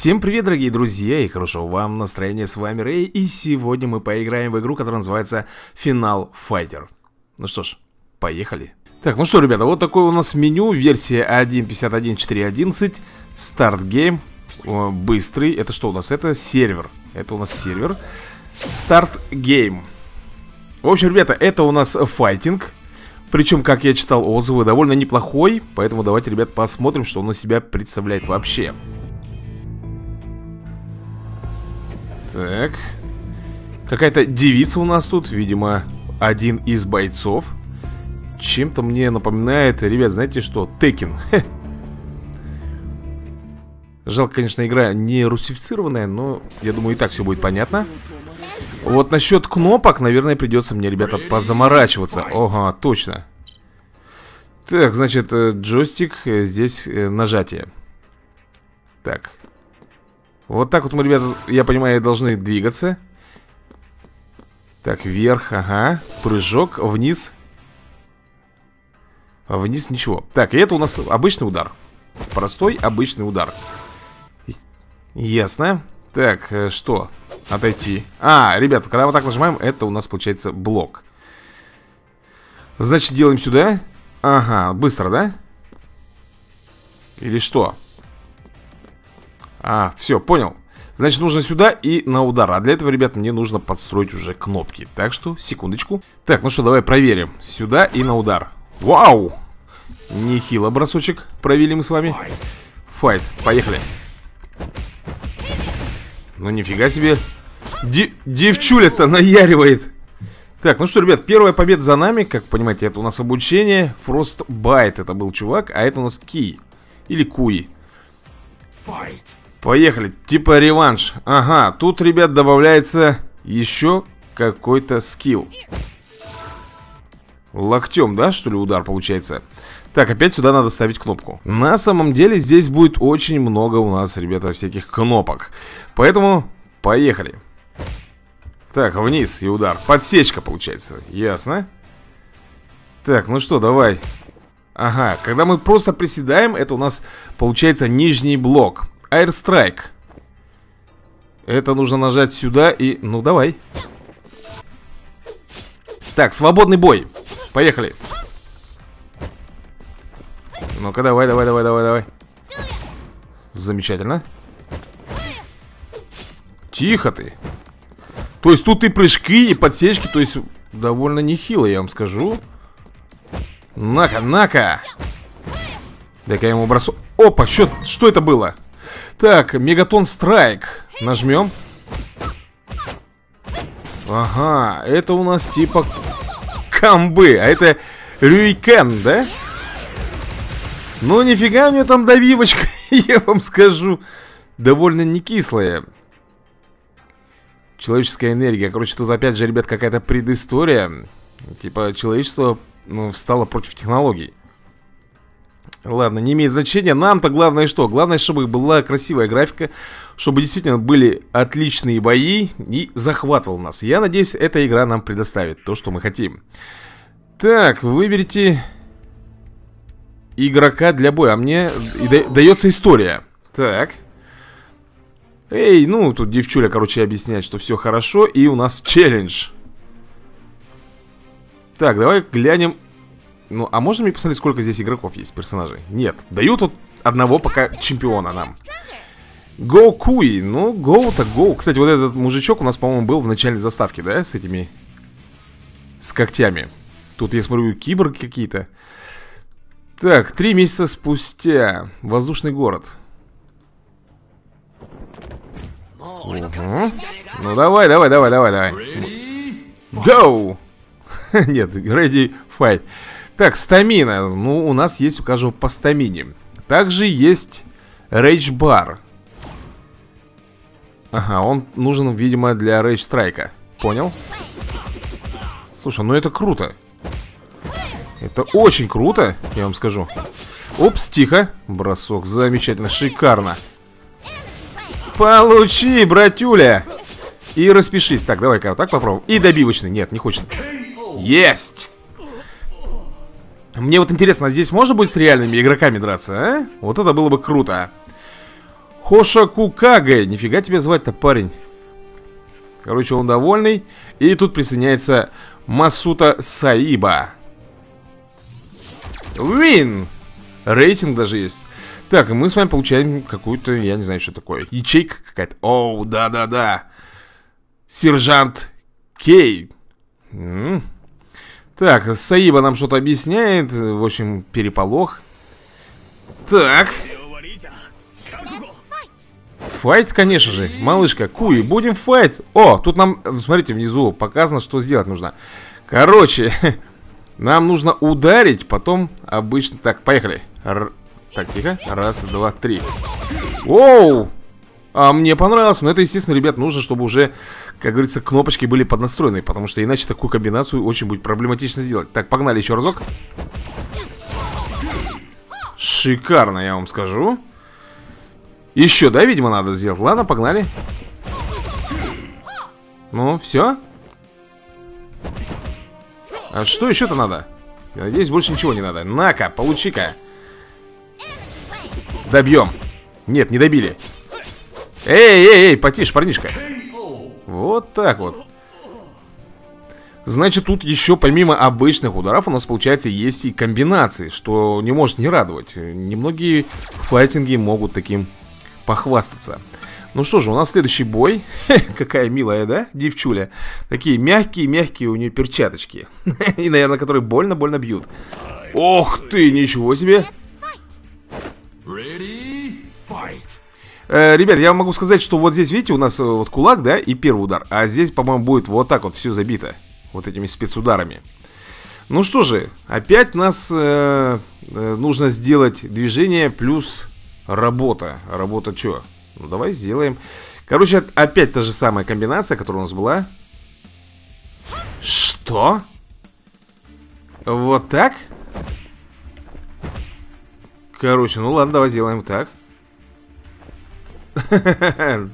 Всем привет, дорогие друзья, и хорошего вам настроения, с вами Рэй, и сегодня мы поиграем в игру, которая называется Final Fighter. Ну что ж, поехали. Так, ну что, ребята, вот такое у нас меню, версия 1.51.4.11, start game, быстрый, это что у нас? Это сервер, это у нас сервер, start game. В общем, ребята, это у нас файтинг, причем, как я читал отзывы, довольно неплохой, поэтому давайте, ребят, посмотрим, что он из себя представляет вообще. Так. Какая-то девица у нас тут, видимо, один из бойцов. Чем-то мне напоминает, ребят, знаете что? Текен. Жалко, конечно, игра не русифицированная, но я думаю, и так все будет понятно. Вот насчет кнопок, наверное, придется мне, ребята, позаморачиваться. Ага, точно. Так, значит, э, джойстик, э, здесь э, нажатие. Так. Вот так вот мы, ребята, я понимаю, должны двигаться. Так, вверх, ага. Прыжок, вниз. Вниз ничего. Так, и это у нас обычный удар. Простой обычный удар. Ясно. Так, э, что? Отойти. А, ребята, когда вот так нажимаем, это у нас получается блок. Значит, делаем сюда. Ага, быстро, да? Или что? А, все, понял. Значит, нужно сюда и на удар. А для этого, ребята, мне нужно подстроить уже кнопки. Так что, секундочку. Так, ну что, давай проверим. Сюда и на удар. Вау! Нехило бросочек. Провели мы с вами. Файт, поехали. Ну нифига себе. Ди Девчуля-то наяривает. Так, ну что, ребят, первая победа за нами. Как понимаете, это у нас обучение. Frostbite это был чувак, а это у нас Ки Или Куи. Fight. Поехали, типа реванш. Ага, тут, ребят, добавляется еще какой-то скилл. Локтем, да, что ли, удар получается? Так, опять сюда надо ставить кнопку. На самом деле здесь будет очень много у нас, ребята, всяких кнопок. Поэтому поехали. Так, вниз и удар. Подсечка получается, ясно. Так, ну что, давай. Ага, когда мы просто приседаем Это у нас получается нижний блок Airstrike. Это нужно нажать сюда и... Ну, давай. Так, свободный бой. Поехали. Ну-ка, давай, давай, давай, давай, давай. Замечательно. Тихо ты. То есть тут и прыжки, и подсечки То есть довольно нехило, я вам скажу. На-ка, на-ка. Дай-ка я ему бросу Опа, что, что это было? Так, Мегатон Страйк. Нажмем. Ага, это у нас типа Камбы, а это Рюйкен, да? Ну, нифига у нее там добивочка, я вам скажу. Довольно не кислая Человеческая энергия. Короче, тут опять же, ребят, какая-то предыстория. Типа, человечество ну, встало против технологий Ладно, не имеет значения. Нам-то главное что? Главное, чтобы была красивая графика, чтобы действительно были отличные бои и захватывал нас. Я надеюсь, эта игра нам предоставит то, что мы хотим. Так, выберите игрока для боя. А мне дается история. Так. Эй, ну, тут девчуля, короче, объясняет, что все хорошо, и у нас челлендж. Так, давай глянем ну, а можно мне посмотреть, сколько здесь игроков есть, персонажей? Нет. Дают вот одного пока чемпиона нам. Go Куи. Ну, Go-то Go. Кстати, вот этот мужичок у нас, по-моему, был в начальной заставке, да? С этими... С когтями. Тут, я смотрю, киборги какие-то. Так, три месяца спустя. Воздушный город. Угу. Ну, давай, давай, давай, давай, давай. Go! Нет, ready, fight. Так, стамина. Ну, у нас есть у каждого по стамине. Также есть рейдж бар. Ага, он нужен, видимо, для рейдж страйка. Понял? Слушай, ну это круто. Это очень круто, я вам скажу. Опс, тихо. Бросок, замечательно, шикарно. Получи, братюля. И распишись. Так, давай-ка вот так попробуем. И добивочный. Нет, не хочет. Есть! Мне вот интересно, а здесь можно будет с реальными игроками драться, а? Вот это было бы круто Хоша Кукаге. Нифига тебе звать-то, парень. Короче, он довольный. И тут присоединяется Масута Саиба. Вин! Рейтинг даже есть. Так, и мы с вами получаем какую-то, я не знаю, что такое. Ячейка какая-то. Оу, да-да-да. Сержант Кей. М -м. Так, Саиба нам что-то объясняет. В общем, переполох. Так. Файт, конечно же. Малышка, Куи, будем файт. О, тут нам, смотрите, внизу показано, что сделать нужно. Короче, нам нужно ударить, потом обычно... Так, поехали. Р... Так, тихо. Раз, два, три. Оу! А мне понравилось, но это, естественно, ребят, нужно, чтобы уже, как говорится, кнопочки были поднастроены Потому что иначе такую комбинацию очень будет проблематично сделать. Так, погнали еще разок. Шикарно, я вам скажу. Еще, да, видимо, надо сделать? Ладно, погнали. Ну, все А что еще-то надо? Я надеюсь, больше ничего не надо. На-ка, получи-ка. Добьем Нет, не добили Эй, эй, эй, потише, парнишка Вот так вот Значит, тут еще помимо обычных ударов у нас, получается, есть и комбинации, что не может не радовать. Немногие файтинги могут таким похвастаться. Ну что же, у нас следующий бой. Какая милая, да, девчуля? Такие мягкие-мягкие у нее перчаточки. И, наверное, которые больно-больно бьют. Ох ты, ничего себе! Э, ребят, я могу сказать, что вот здесь, видите, у нас э, вот кулак, да, и первый удар. А здесь, по-моему, будет вот так вот все забито. Вот этими спецударами. Ну что же, опять нас э, э, нужно сделать движение плюс работа. Работа что? Ну давай сделаем. Короче, опять та же самая комбинация, которая у нас была. Что? Вот так? Короче, ну ладно, давай сделаем так.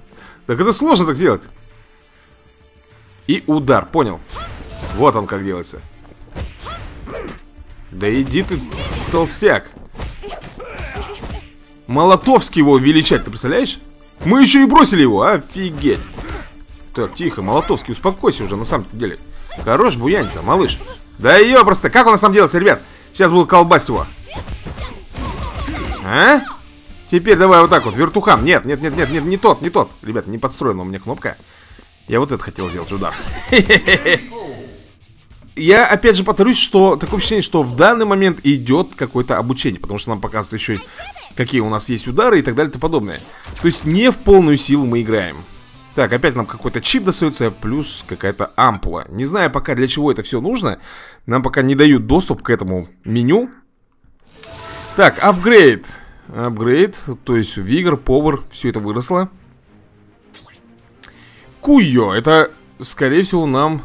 Так это сложно так сделать. И удар, понял. Вот он как делается. Да иди ты, толстяк. Молотовский его величать, ты представляешь? Мы еще и бросили его, офигеть. Так, тихо, Молотовский, успокойся уже, на самом-то деле. Хорош буянь-то, малыш. Да ее просто, как он на самом деле, ребят? Сейчас буду колбасить его. А? Теперь давай вот так вот, вертухан. Нет, нет, нет, нет, нет, не тот, не тот. Ребят, не подстроена у меня кнопка. Я вот это хотел сделать удар. Я опять же повторюсь, что такое ощущение, что в данный момент идет какое-то обучение, потому что нам показывают еще какие у нас есть удары и так далее и тому подобное. То есть не в полную силу мы играем. Так, опять нам какой-то чип достается, плюс какая-то ампула. Не знаю пока для чего это все нужно. Нам пока не дают доступ к этому меню. Так, апгрейд. Апгрейд, то есть Вигр, Повар, все это выросло. Куйо, это, скорее всего, нам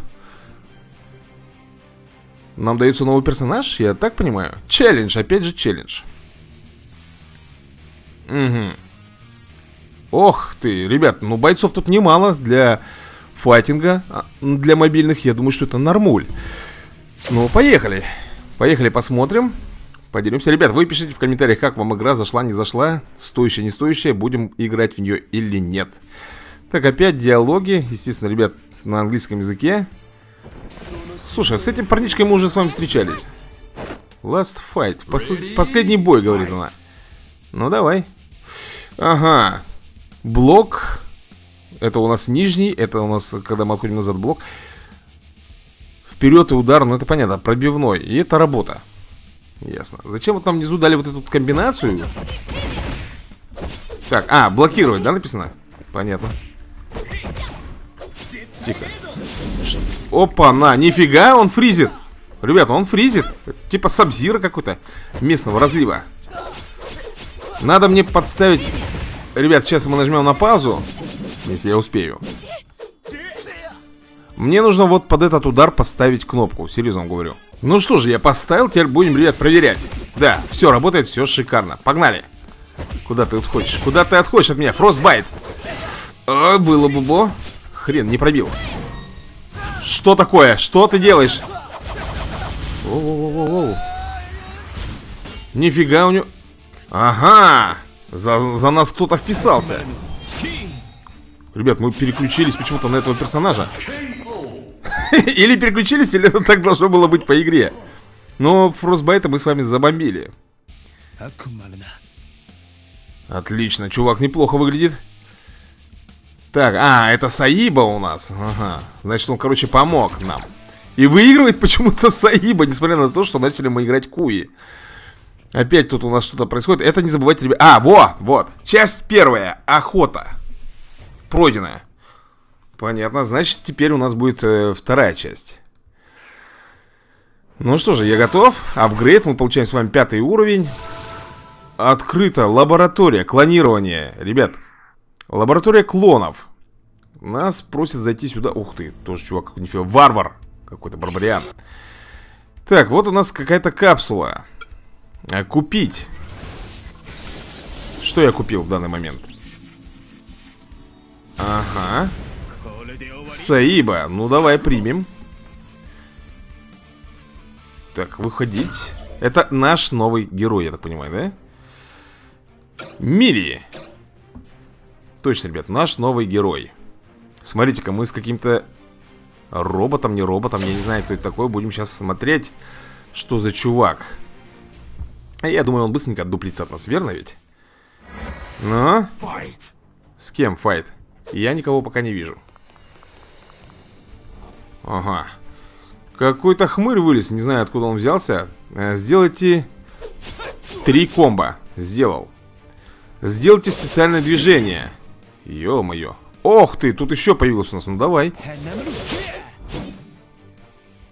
Нам дается новый персонаж, я так понимаю? Челлендж, опять же челлендж. Угу Ох ты, ребят, ну бойцов тут немало для файтинга а, Для мобильных, я думаю, что это нормуль. Ну, поехали. Поехали посмотрим Поделимся. Ребят, вы пишите в комментариях, как вам игра зашла, не зашла, стоящая, не стоящая, будем играть в нее или нет. Так, опять диалоги, естественно, ребят, на английском языке. Слушай, с этим парничкой мы уже с вами встречались. Last fight. Посл... Последний бой, говорит она. Ну, давай. Ага. Блок. Это у нас нижний. Это у нас, когда мы отходим назад, блок. Вперед и удар, ну это понятно, пробивной. И это работа. Ясно. Зачем вот там внизу дали вот эту комбинацию? Так, а, блокировать, да, написано? Понятно. Тихо. Опа, на, нифига, он фризит. Ребята, он фризит. Типа сабзира какой-то местного разлива. Надо мне подставить... Ребят, сейчас мы нажмем на паузу. Если я успею. Мне нужно вот под этот удар поставить кнопку. Серьезно говорю. Ну что же, я поставил, теперь будем, ребят, проверять Да, все, работает, все шикарно Погнали Куда ты отходишь? Куда ты отходишь от меня? Frostbite О, было бубо Хрен, не пробил Что такое? Что ты делаешь? -о. Нифига у него Ага За, за нас кто-то вписался. Ребят, мы переключились почему-то на этого персонажа. Или переключились, или это так должно было быть по игре. Но Фростбайта мы с вами забомбили. Отлично, чувак неплохо выглядит. Так, а, это Саиба у нас. Ага. Значит, он, короче, помог нам. И выигрывает почему-то Саиба, несмотря на то, что начали мы играть Куи. Опять тут у нас что-то происходит. Это не забывайте, ребят. А, вот, вот. Часть первая. Охота. Пройденная. Понятно. Значит, теперь у нас будет э, вторая часть. Ну что же, я готов. Апгрейд. Мы получаем с вами пятый уровень. Открыта лаборатория клонирования. Ребят, лаборатория клонов. Нас просят зайти сюда. Ух ты, тоже чувак, нифига. Варвар. Какой-то барбариан. Так, вот у нас какая-то капсула. А, купить. Что я купил в данный момент? Ага. Саиба. Ну, давай примем. Так, выходить. Это наш новый герой, я так понимаю, да? Мири. Точно, ребят, наш новый герой. Смотрите-ка, мы с каким-то роботом, не роботом, я не знаю, кто это такой. Будем сейчас смотреть, что за чувак. Я думаю, он быстренько отдуплится от нас, верно ведь? Ну? С кем файт? Я никого пока не вижу. Ага. Какой-то хмырь вылез, не знаю, откуда он взялся. Э, сделайте три комбо. Сделал. Сделайте специальное движение. Ё-моё. Ох ты, тут еще появился у нас. Ну давай.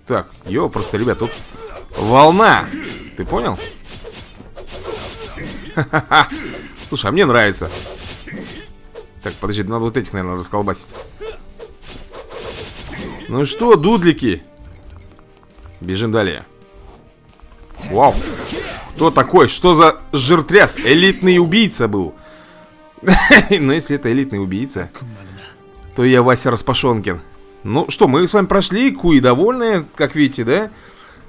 Так, ё, просто, ребят, тут волна. Ты понял? Слушай, а мне нравится. Так, подожди, надо вот этих, наверное, расколбасить. Ну что, дудлики? Бежим далее. Вау. Кто такой? Что за жиртряс? Элитный убийца был. Но если это элитный убийца, то я Вася Распашонкин. Ну что, мы с вами прошли, Куи довольные, как видите, да?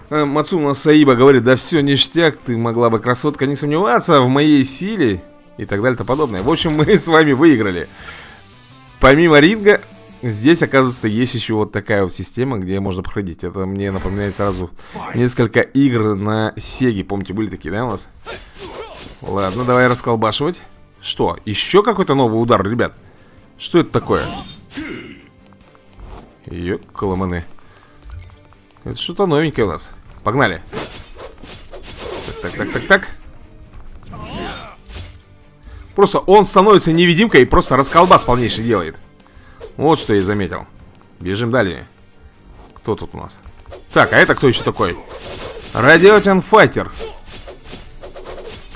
Э, Мацуна Саиба говорит, да все, ништяк, ты могла бы, красотка, не сомневаться в моей силе и так далее и подобное. В общем, мы с вами выиграли. Помимо ринга, здесь, оказывается, есть еще вот такая вот система, где можно проходить. Это мне напоминает сразу несколько игр на Сеге. Помните, были такие, да, у нас? Ладно, давай расколбашивать. Что, еще какой-то новый удар, ребят? Что это такое? Ёкаламаны. Это что-то новенькое у нас. Погнали. Так, так, так, так, так. Просто он становится невидимкой и просто расколбас полнейший делает. Вот что я заметил. Бежим далее. Кто тут у нас? Так, а это кто еще такой? Радиотин Файтер.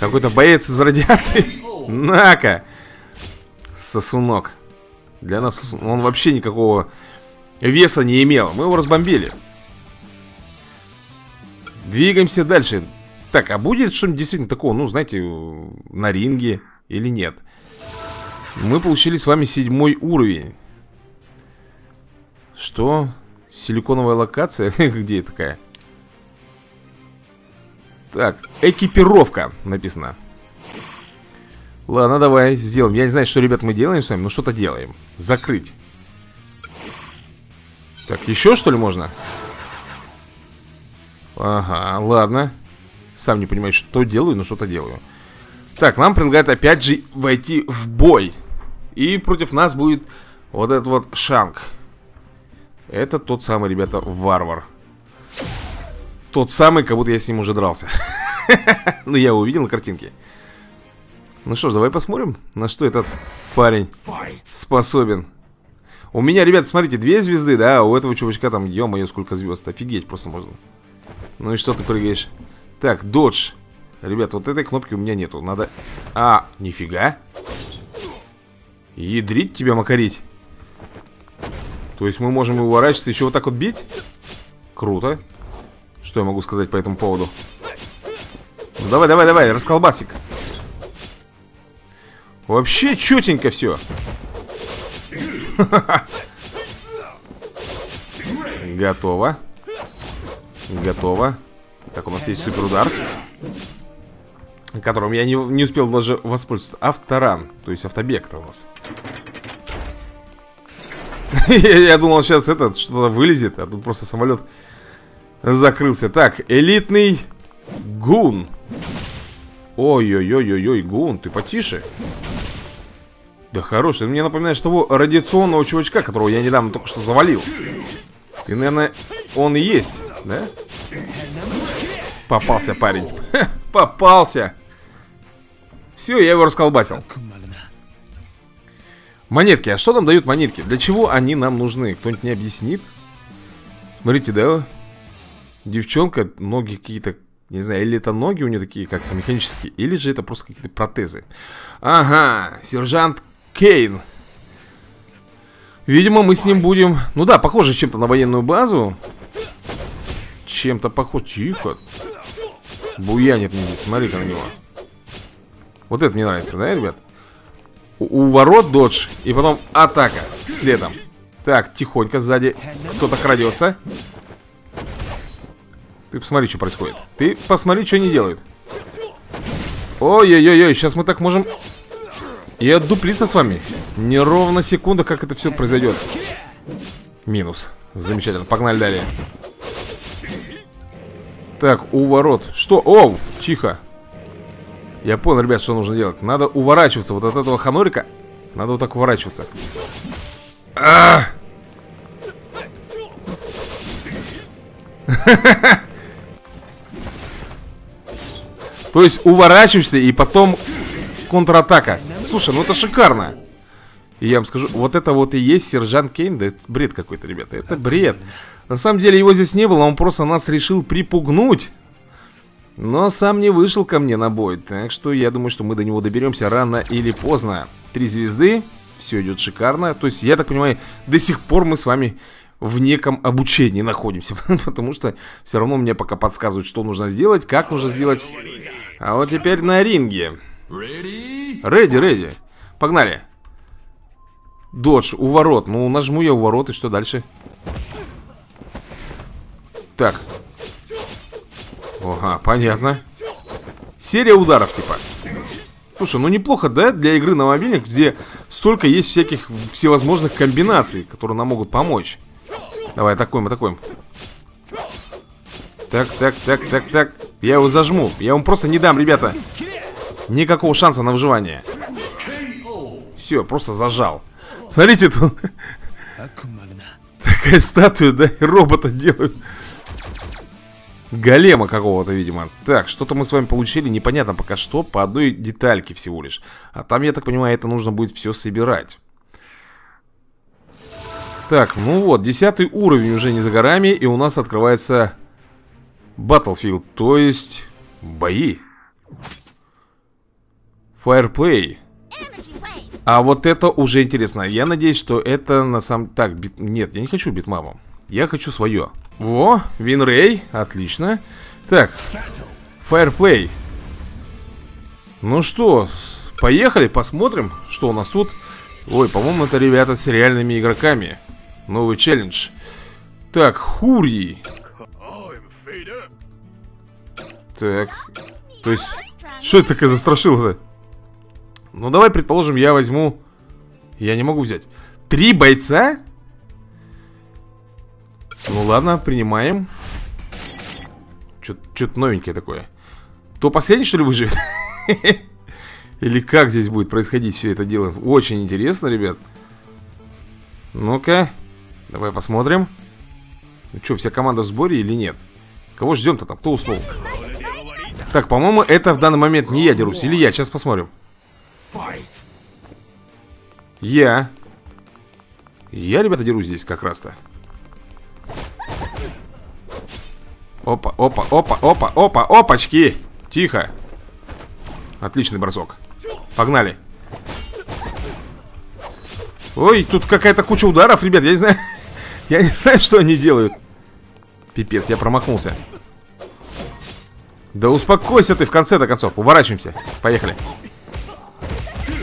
Какой-то боец из радиации. На-ка. Сосунок. Для нас он вообще никакого веса не имел. Мы его разбомбили. Двигаемся дальше. Так, а будет что-нибудь действительно такого, ну, знаете, на ринге или нет? Мы получили с вами седьмой уровень. Что? Силиконовая локация? Где такая? Так, экипировка написано. Ладно, давай сделаем. Я не знаю, что, ребят, мы делаем с вами, но что-то делаем. Закрыть. Так, еще что ли можно? Ага, ладно. Сам не понимаю, что делаю, но что-то делаю. Так, нам предлагают опять же войти в бой. И против нас будет вот этот вот Шанг. Это тот самый, ребята, варвар. Тот самый, как будто я с ним уже дрался. Ну, я его увидел на картинке. Ну что ж, давай посмотрим, на что этот парень способен. У меня, ребята, смотрите, две звезды, да, а у этого чувачка там, ё-моё, сколько звезд. Офигеть просто можно. Ну и что ты прыгаешь? Так, додж. Ребят, вот этой кнопки у меня нету. Надо... А, нифига. Ядрить тебя макарить. То есть мы можем уворачиваться, еще вот так вот бить? Круто. Что я могу сказать по этому поводу? Ну, давай, давай, давай, расколбасик. Вообще четенько все. Готово. Готово. Так, у нас есть супер удар. Которым я не, не успел даже воспользоваться. Авторан. То есть автобег-то у нас. Я думал, сейчас этот что-то вылезет, а тут просто самолет закрылся. Так, элитный гун. Ой-ой-ой-ой-ой, гун, ты потише. Да хороший, ты мне напоминаешь того радиационного чувачка, которого я недавно только что завалил. Ты, наверное, он и есть, да? Попался парень. попался. Все, я его расколбасил. Монетки. А что нам дают монетки? Для чего они нам нужны? Кто-нибудь мне объяснит? Смотрите, да? Девчонка, ноги какие-то не знаю, или это ноги у нее такие, как механические, или же это просто какие-то протезы. Ага, сержант Кейн. Видимо, мы с ним будем... Ну да, похоже чем-то на военную базу. Чем-то похож... Тихо. Буянит мне здесь, смотри-ка на него. Вот это мне нравится, да, ребят? У, ворот додж, и потом атака следом. Так, тихонько сзади кто-то крадется. Ты посмотри, что происходит. Ты посмотри, что они делают. Ой-ой-ой, сейчас мы так можем и отдуплиться с вами. Не ровно секунда, как это все произойдет. Минус. Замечательно. Погнали далее. Так, у ворот. Что? Оу, тихо. Я понял, ребят, что нужно делать. Надо уворачиваться вот от этого ханорика. Надо вот так уворачиваться. А! То есть уворачиваешься и потом контратака. Слушай, ну это шикарно. И я вам скажу, вот это вот и есть сержант Кейн. Да это бред какой-то, ребята. Это бред. На самом деле его здесь не было, он просто нас решил припугнуть. Но сам не вышел ко мне на бой Так что я думаю, что мы до него доберемся рано или поздно. Три звезды Все идет шикарно. То есть, я так понимаю, до сих пор мы с вами в неком обучении находимся Потому что все равно мне пока подсказывают, что нужно сделать Как нужно сделать. А вот теперь на ринге. Реди, реди Погнали. Додж, у ворот. Ну, нажму я у ворот, и что дальше? Так, Ага, понятно. Серия ударов, типа. Слушай, ну неплохо, да, для игры на мобильник Где столько есть всяких всевозможных комбинаций Которые нам могут помочь. Давай, атакуем, атакуем. Так, так, так, так, так. Я его зажму, я ему просто не дам, ребята. Никакого шанса на выживание. Все, просто зажал. Смотрите, тут Такая статуя, да, робота делают Голема какого-то, видимо. Так, что-то мы с вами получили, непонятно пока что По одной детальке всего лишь. А там, я так понимаю, это нужно будет все собирать. Так, ну вот, десятый уровень уже не за горами И у нас открывается Battlefield, то есть бои. Fireplay. А вот это уже интересно. Я надеюсь, что это на самом... Так, бит... нет, я не хочу битмамом Я хочу свое во, Винрей, отлично. Так, Fireplay. Ну что, поехали, посмотрим, что у нас тут. Ой, по-моему, это ребята с реальными игроками. Новый челлендж. Так, Хури Так, то есть, что это такое застрашило-то? Ну, давай, предположим, я возьму Я не могу взять. Три бойца? Ну ладно, принимаем Что-то новенькое такое То последний, что ли, выживет? Или как здесь будет происходить все это дело? Очень интересно, ребят Ну-ка Давай посмотрим Ну что, вся команда в сборе или нет? Кого ждем-то там? Кто уснул? Так, по-моему, это в данный момент не я дерусь Или я, сейчас посмотрим Я Я, ребята, дерусь здесь как раз-то Опа, опа, опа, опа, опа, опачки! Тихо! Отличный бросок. Погнали. Ой, тут какая-то куча ударов, ребят Я не знаю, я не знаю, что они делают. Пипец, я промахнулся. Да успокойся ты в конце-то концов Уворачиваемся, поехали.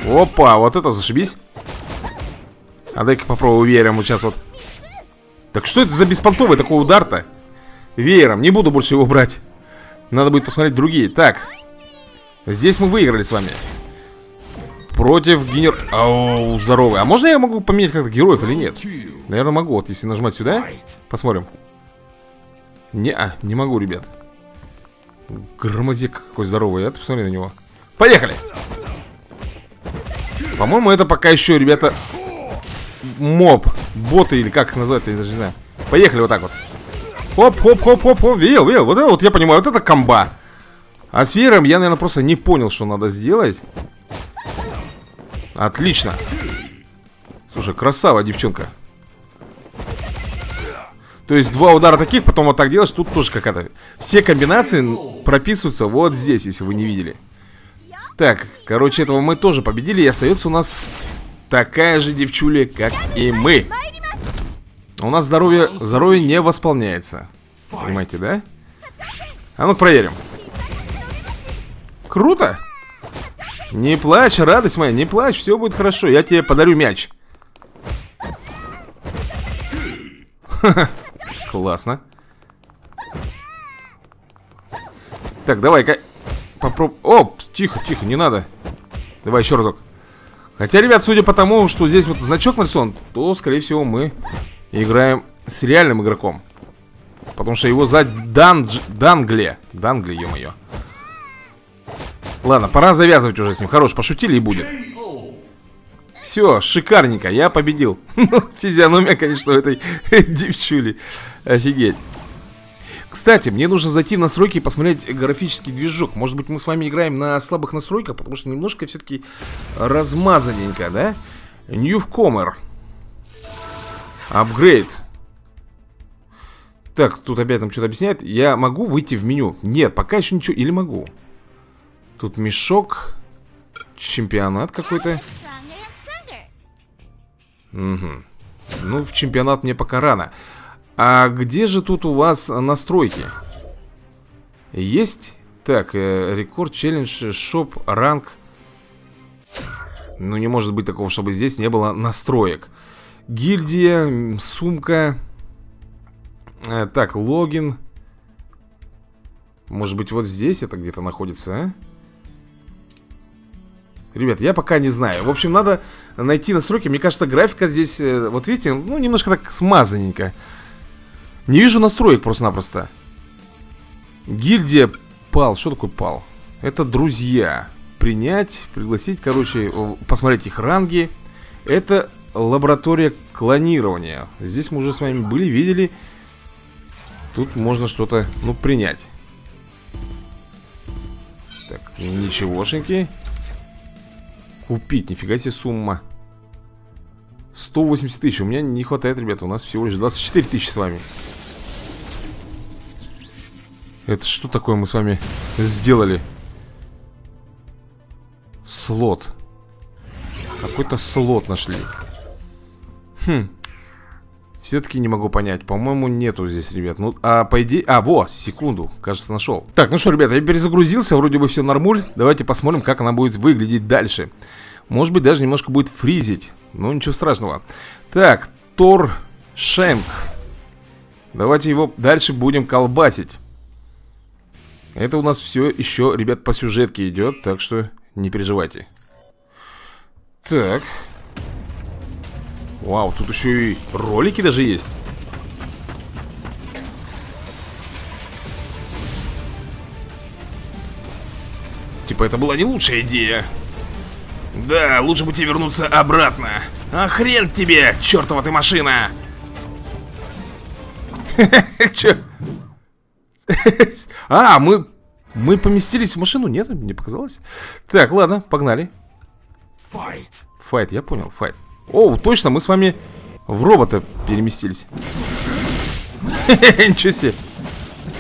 Опа, вот это зашибись. А дай-ка попробую веером вот сейчас вот. Так что это за беспонтовый такой удар-то? Веером, не буду больше его брать. Надо будет посмотреть другие. Так. Здесь мы выиграли с вами. Против генер... Ау, здоровый. А можно я могу поменять как-то героев или нет? Наверное могу, вот если нажимать сюда. Посмотрим. Не, а, не могу, ребят. Громозек какой здоровый, а? Ты посмотри на него. Поехали! По-моему, это пока еще, ребята Моб, боты или как их назвать, я даже не знаю. Поехали вот так вот Хоп, хоп, хоп, хоп, хоп, видел, видел. Вот это вот я понимаю, вот это комба. А с веером я, наверное, просто не понял, что надо сделать. Отлично. Слушай, красава, девчонка. То есть два удара таких, потом вот так делаешь Тут тоже какая-то. Все комбинации прописываются вот здесь, если вы не видели. Так, короче, этого мы тоже победили И остается у нас такая же девчуля, как и мы у нас здоровье, здоровье не восполняется. Понимаете, да? А ну проверим. Круто! Не плачь, радость моя, не плачь, все будет хорошо. Я тебе подарю мяч. Классно. Так, давай-ка попробуй. О, тихо, тихо, не надо. Давай еще разок. Хотя, ребят, судя по тому, что здесь вот значок нарисован, то, скорее всего, мы играем с реальным игроком. Потому что его звать Дандж... Дангле. Дангле, ё-моё. Ладно, пора завязывать уже с ним. Хорош, пошутили и будет. Все, шикарненько, я победил. Физиономия, конечно, у этой девчули. Офигеть. Кстати, мне нужно зайти в настройки и посмотреть графический движок. Может быть, мы с вами играем на слабых настройках, потому что немножко все-таки размазанненько, да? Newcomer. Апгрейд. Так, тут опять нам что-то объясняет. Я могу выйти в меню? Нет, пока еще ничего. Или могу? Тут мешок. Чемпионат какой-то. Угу. Ну, в чемпионат мне пока рано. А где же тут у вас настройки? Есть? Так, э, рекорд, челлендж, шоп, ранг. Ну, не может быть такого, чтобы здесь не было настроек. Гильдия, сумка. Э, так, логин. Может быть, вот здесь это где-то находится, а? Ребят, я пока не знаю. В общем, надо найти настройки. Мне кажется, графика здесь, э, вот видите, ну, немножко так смазанненько. Не вижу настроек просто-напросто. Гильдия пал. Что такое пал? Это друзья. Принять, пригласить, короче, посмотреть их ранги. Это лаборатория клонирования. Здесь мы уже с вами были, видели. Тут можно что-то, ну, принять. Так, ничегошеньки. Купить, нифига себе сумма. 180 тысяч. У меня не хватает, ребята. У нас всего лишь 24 тысячи с вами. Это что такое мы с вами сделали? Слот. Какой-то слот нашли. Хм. Все-таки не могу понять. По-моему, нету здесь, ребят. Ну, а по идее... А, вот, секунду. Кажется, нашел. Так, ну что, ребята, я перезагрузился. Вроде бы все нормуль. Давайте посмотрим, как она будет выглядеть дальше. Может быть, даже немножко будет фризить. Ну, ничего страшного. Так, Тор Шенк. Давайте его дальше будем колбасить. Это у нас все еще, ребят, по сюжетке идет. Так что не переживайте. Так, Вау, тут еще и ролики даже есть. Типа это была не лучшая идея. Да, лучше бы тебе вернуться обратно. А хрен тебе, чертова ты машина! Че? А, мы... Мы поместились в машину, нет? Мне показалось. Так, ладно, погнали. Файт, я понял, файт. О, точно, мы с вами в робота переместились. Ничего себе.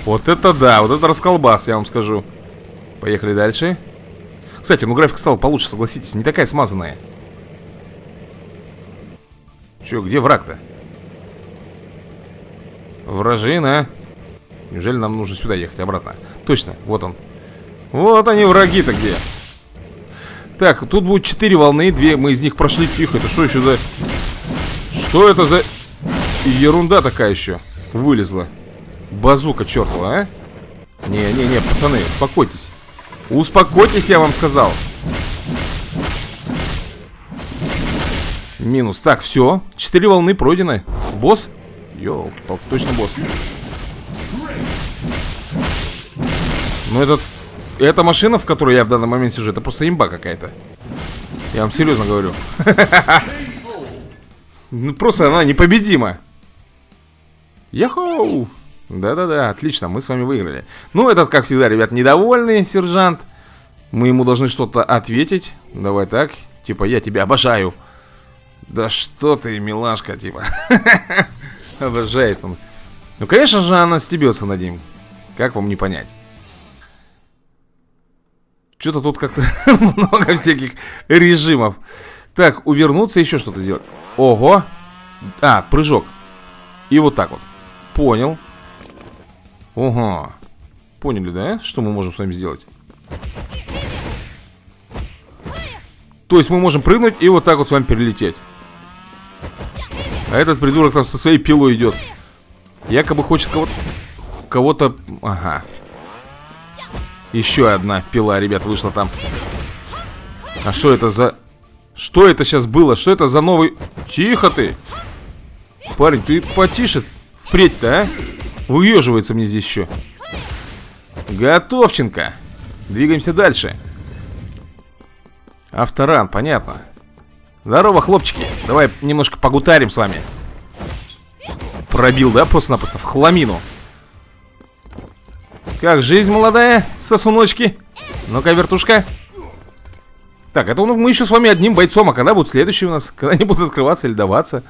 Вот это да, вот это расколбас, я вам скажу. Поехали дальше. Кстати, ну графика стала получше, согласитесь, не такая смазанная. Че, где враг-то? Вражина. Неужели нам нужно сюда ехать обратно? Точно, вот он. Вот они, враги-то где. Так, тут будет 4 волны, две мы из них прошли тихо. Это что еще за... Что это за... Ерунда такая еще вылезла. Базука чертова, а? Не-не-не, пацаны, успокойтесь. Успокойтесь, я вам сказал. Минус. Так, все. Четыре волны пройдены. Босс? Ёлки-палки, точно босс. Ну, этот... Эта машина, в которой я в данный момент сижу, это просто имба какая-то. Я вам серьезно говорю. Ну, просто она непобедима. Яхоу! Да-да-да, отлично, мы с вами выиграли. Ну, этот, как всегда, ребят, недовольный сержант. Мы ему должны что-то ответить. Давай так, типа, я тебя обожаю. Да что ты, милашка, типа. Обожает он. Ну, конечно же, она стебется над ним. Как вам не понять? Что-то тут как-то много всяких режимов. Так, увернуться, еще что-то сделать. Ого. А, прыжок. И вот так вот. Понял. Ого. Поняли, да? Что мы можем с вами сделать? То есть мы можем прыгнуть и вот так вот с вами перелететь. А этот придурок там со своей пилой идет. Якобы хочет кого-то... Кого-то... Ага. Еще одна пила, ребят, вышла там. А что это за... Что это сейчас было? Что это за новый... Тихо ты! Парень, ты потише впредь-то, а? Выеживается мне здесь еще. Готовченко. Двигаемся дальше. Авторан, понятно. Здорово, хлопчики. Давай немножко погутарим с вами. Пробил, да, просто-напросто в хламину. Как жизнь молодая, сосуночки? Ну-ка, вертушка. Так, это мы еще с вами одним бойцом, а когда будут следующие у нас? Когда они будут открываться или даваться?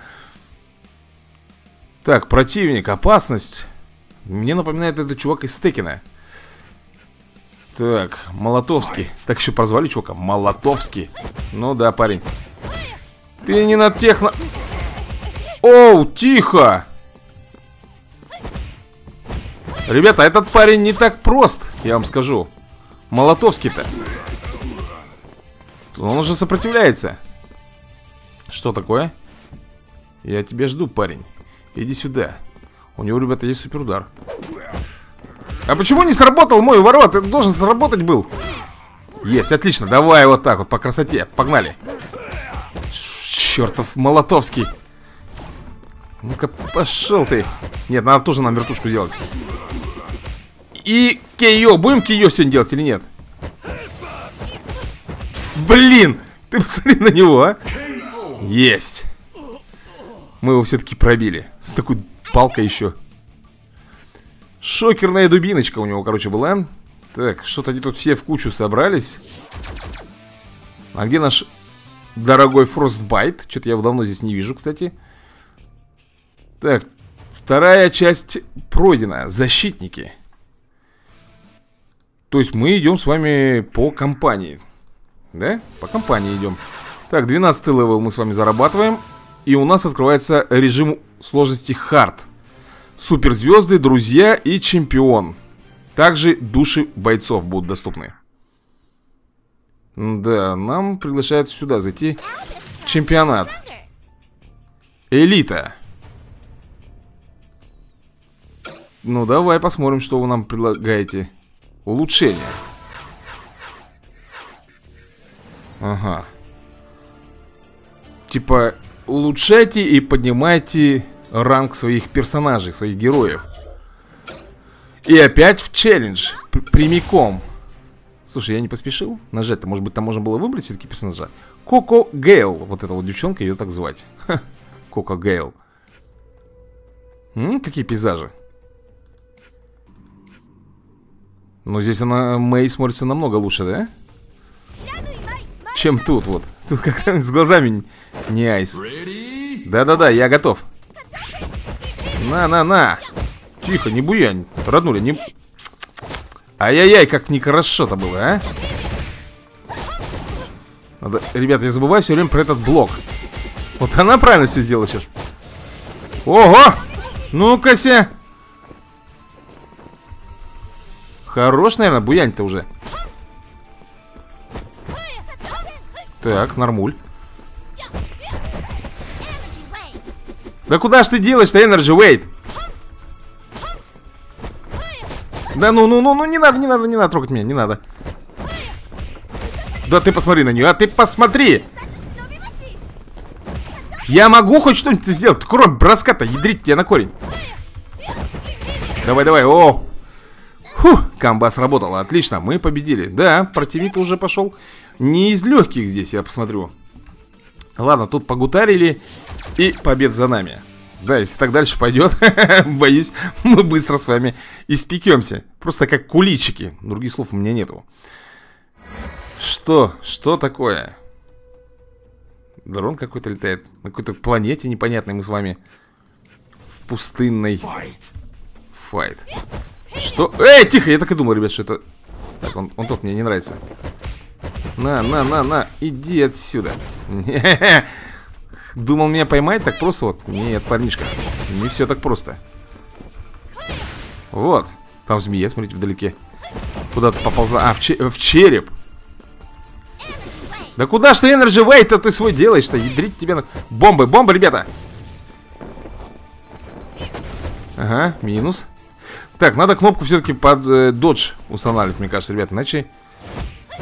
Так, противник, опасность. Мне напоминает этот чувак из Стекина. Так, Молотовский. Так еще прозвали чувака. Молотовский. Ну да, парень. Ты не на техно... Оу, тихо! Ребята, этот парень не так прост, я вам скажу. Молотовский-то. Он уже сопротивляется. Что такое? Я тебя жду, парень. Иди сюда. У него, ребята, есть суперудар. А почему не сработал мой ворот? Это должен сработать был. Есть, отлично. Давай вот так вот по красоте. Погнали. Чертов Молотовский. Ну-ка, пошел ты. Нет, надо тоже нам вертушку сделать. И Кейо. Будем Кейо сегодня делать или нет? Блин! Ты посмотри на него, а. Есть. Мы его все-таки пробили. С такой палкой еще. Шокерная дубиночка у него, короче, была. Так, что-то они тут все в кучу собрались. А где наш дорогой Frostbite? Что-то я его давно здесь не вижу, кстати. Так, вторая часть пройдена. Защитники. То есть мы идем с вами по кампании. Да? По кампании идем. Так, 12 level мы с вами зарабатываем. И у нас открывается режим сложности hard. Суперзвезды, друзья и чемпион. Также души бойцов будут доступны. Да, нам приглашают сюда зайти в чемпионат. Элита. Ну, давай посмотрим, что вы нам предлагаете. Улучшение. Ага. Типа, улучшайте и поднимайте ранг своих персонажей, своих героев. И опять в челлендж. Прямиком. Слушай, я не поспешил нажать-то. Может быть, там можно было выбрать все-таки персонажа. Коко Гейл. Вот эта вот девчонка, ее так звать. Коко Гейл. М -м, какие пейзажи. Но здесь она, Мэй, смотрится намного лучше, да? Чем тут вот. Тут как с глазами не айс. Да-да-да, я готов. На-на-на. Тихо, не буянь. Роднули, не... Ай-яй-яй, как нехорошо-то было, а? Надо... Ребята, я забываю все время про этот блок. Вот она правильно все сделала сейчас. Ого! Ну-ка, Хорош, наверное, буянь-то уже. Так, нормуль. Да куда ж ты делаешь-то, Energy Wait? Да ну, ну, ну, ну, не надо, не надо, не надо трогать меня, не надо. Да ты посмотри на нее, а ты посмотри! Я могу хоть что-нибудь сделать, кроме броска-то, ядрить тебя на корень. Давай, давай, о! Фу, комба сработала, отлично, мы победили. Да, противник уже пошел не из легких здесь, я посмотрю. Ладно, тут погутарили, и побед за нами. Да, если так дальше пойдет, боюсь, мы быстро с вами испекемся. Просто как куличики. Других слов у меня нету. Что? Что такое? Дрон какой-то летает. На какой-то планете непонятной мы с вами. В пустынной. Файт. Что? Эй, тихо, я так и думал, ребят, что это... Так, он, он тот мне не нравится. На, на, на, на, иди отсюда. Думал меня поймать так просто вот? Нет, парнишка, не все так просто. Вот, там змея, смотрите, вдалеке. Куда-то поползла. А, в, че в череп. Да куда ж ты Energy Weight ты свой делаешь-то? Ядрить тебе на... Бомбы, бомбы, ребята! Ага, минус. Так, надо кнопку все-таки под э, додж устанавливать, мне кажется, ребята. Иначе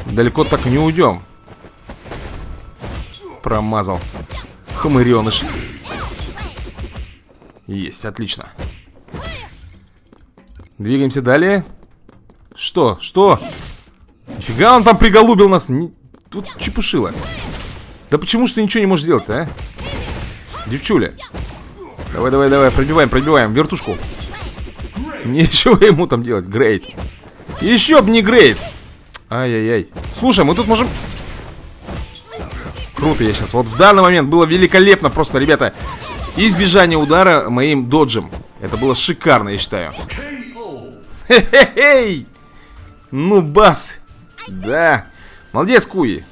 далеко так не уйдем. Промазал. Хмыреныш. Есть, отлично. Двигаемся далее. Что? Что? Нифига он там приголубил нас. Не... Тут чепушило. Да почему что ничего не можешь сделать а? Девчуля. Давай, давай, давай, пробиваем, пробиваем. Вертушку. Нечего ему там делать. Грейд. Еще б не грейд. Ай-яй-яй. Слушай, мы тут можем Круто я сейчас. Вот в данный момент было великолепно просто, ребята. Избежание удара моим доджем. Это было шикарно, я считаю. Хе-хе-хей! Ну, бас! Да. Молодец, Куи.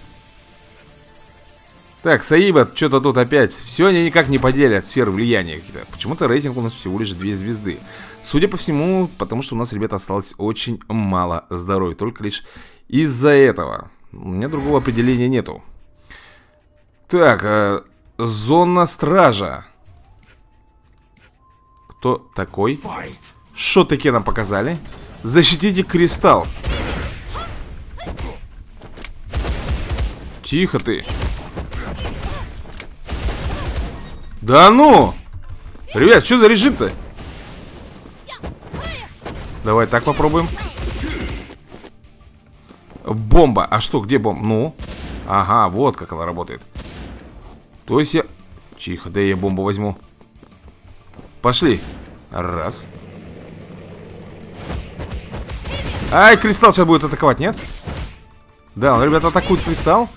Так, Саиба, что-то тут опять. Все они никак не поделят сферы влияния какие-то. Почему-то рейтинг у нас всего лишь две звезды. Судя по всему, потому что у нас, ребята, осталось очень мало здоровья. Только лишь из-за этого. У меня другого определения нету. Так, э, зона стража. Кто такой? Что такие нам показали? Защитите кристалл. Тихо ты. Да ну! Ребят, что за режим-то? Давай так попробуем. Бомба. А что, где бомба? Ну? Ага, вот как она работает. То есть я... Тихо, да я бомбу возьму. Пошли. Раз. Ай, кристалл сейчас будет атаковать, нет? Да, он, ребята, атакует кристалл.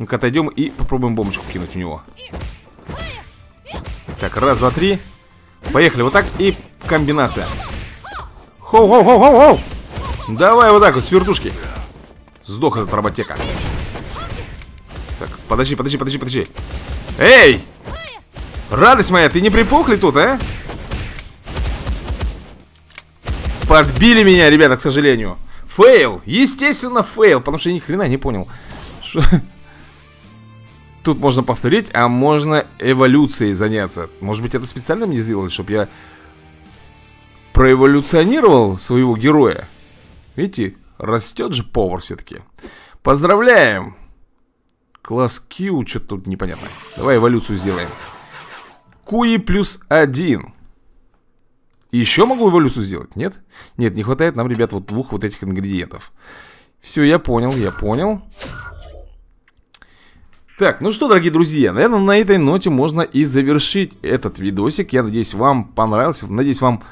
Ну-ка, отойдем и попробуем бомбочку кинуть в него. Так, раз, два, три. Поехали, вот так и комбинация. Хоу-хоу-хоу-хоу-хоу! Давай вот так вот, с вертушки. Сдох этот роботяка. Так, подожди, подожди, подожди, подожди. Эй! Радость моя, ты не припух ли тут, а? Подбили меня, ребята, к сожалению. Fail. Естественно, fail, потому что я ни хрена не понял. Что... Тут можно повторить, а можно эволюцией заняться. Может быть, это специально мне сделали, чтобы я проэволюционировал своего героя. Видите, растет же повар все-таки. Поздравляем! Класс Q, что-то тут непонятно. Давай эволюцию сделаем. Куи плюс один. Еще могу эволюцию сделать? Нет? Нет, не хватает нам, ребят, вот двух вот этих ингредиентов. Все, я понял, я понял. Так, ну что, дорогие друзья, наверное, на этой ноте можно и завершить этот видосик. Я надеюсь, вам понравился. Надеюсь, вам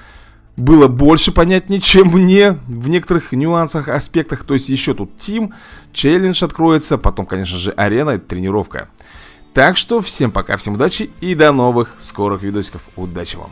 было больше понятнее, чем мне в некоторых нюансах, аспектах. То есть еще тут тим, челлендж откроется, потом, конечно же, арена, это тренировка. Так что всем пока, всем удачи и до новых скорых видосиков. Удачи вам!